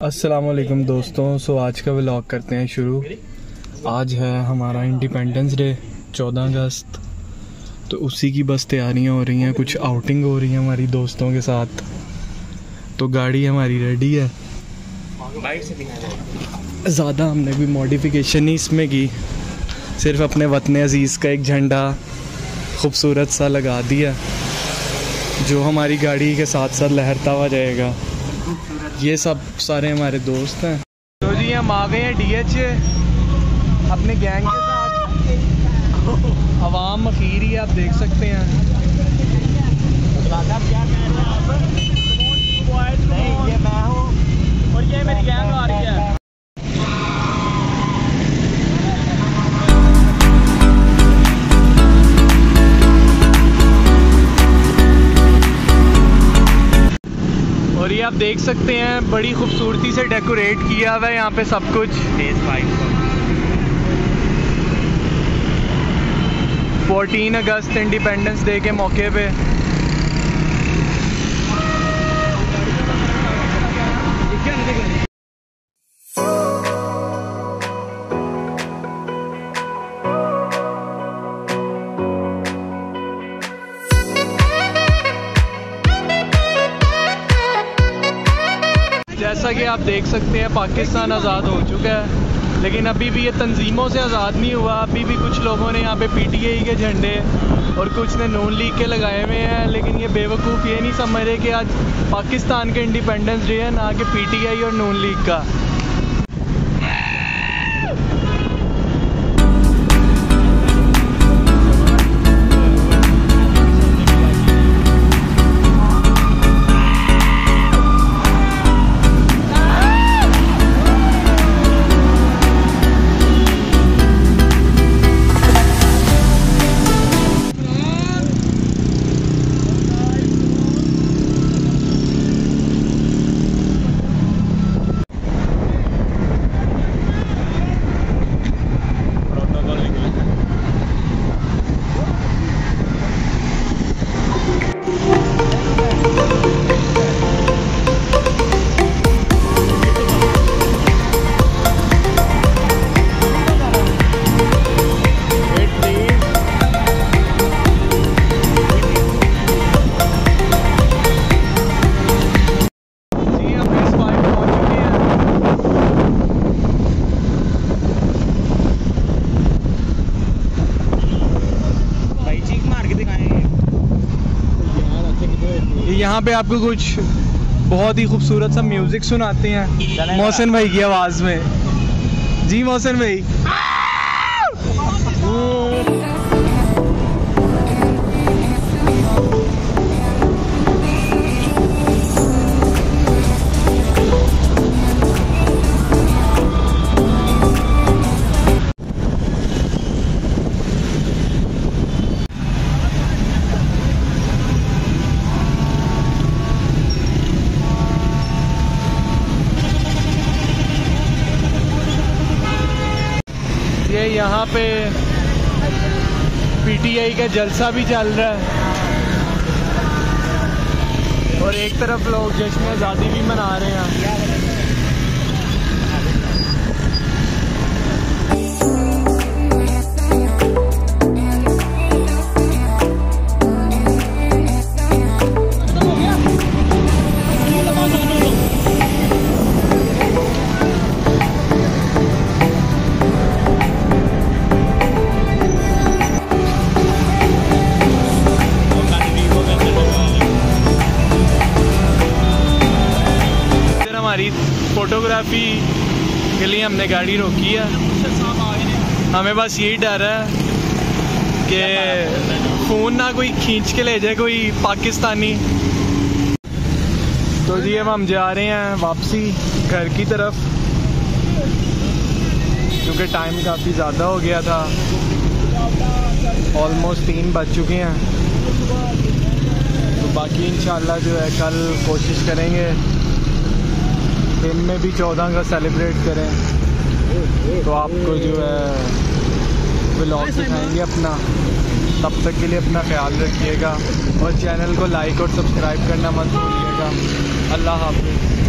असलम दोस्तों, सो आज का व्लॉग करते हैं शुरू। आज है हमारा इंडिपेंडेंस डे 14 अगस्त। तो उसी की बस तैयारियाँ हो रही हैं, कुछ आउटिंग हो रही है हमारी दोस्तों के साथ। तो गाड़ी हमारी रेडी है। ज़्यादा हमने भी मॉडिफिकेशन नहीं इसमें की। सिर्फ़ अपने वतन अज़ीज़ का एक झंडा खूबसूरत सा लगा दिया, जो हमारी गाड़ी के साथ साथ लहरता हुआ जाएगा। ये सब सारे हमारे दोस्त हैं। तो जी हम आ गए हैं डीएच अपने गैंग के साथ। आवाम अखीर ही आप देख सकते हैं। नहीं ये मैं हूँ और ये मेरी गैंग आ रही है। और ये आप देख सकते हैं बड़ी खूबसूरती से डेकोरेट किया हुआ है यहाँ पे सब कुछ। फोर्टीन अगस्त इंडिपेंडेंस डे के मौके पे। जैसा कि आप देख सकते हैं, पाकिस्तान आज़ाद हो चुका है। लेकिन अभी भी ये तंजीमों से आज़ाद नहीं हुआ। अभी भी कुछ लोगों ने यहाँ पे पीटीआई के झंडे और कुछ ने नून लीग के लगाए हुए हैं। लेकिन ये बेवकूफ़ ये नहीं समझ रहे कि आज पाकिस्तान के इंडिपेंडेंस डे है, ना कि पीटीआई और नून लीग का। यहाँ पे आपको कुछ बहुत ही खूबसूरत सा म्यूज़िक सुनाते हैं। मोहसिन भाई की आवाज़ में। जी मोहसिन भाई। ये यहाँ पे पीटीआई का जलसा भी चल रहा है। और एक तरफ़ लोग जश्न आज़ादी भी मना रहे हैं। हमारी फोटोग्राफी के लिए हमने गाड़ी रोकी है। हमें बस यही डर है कि फ़ोन ना कोई खींच के ले जाए कोई पाकिस्तानी। तो जी, अब हम जा रहे हैं वापसी घर की तरफ़, क्योंकि टाइम काफ़ी ज़्यादा हो गया था। ऑलमोस्ट तीन बज चुके हैं। तो बाकी इंशाल्लाह जो है, कल कोशिश करेंगे दिन में भी चौदह का सेलिब्रेट करें। तो आपको जो है ब्लॉग दिखाएँगे अपना। तब तक के लिए अपना ख्याल रखिएगा। और चैनल को लाइक और सब्सक्राइब करना मत भूलिएगा। अल्लाह हाफिज़।